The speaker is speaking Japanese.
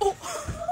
お